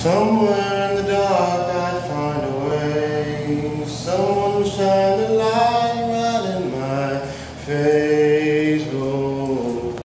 Somewhere in the dark I'd find a way. Someone would shine the light.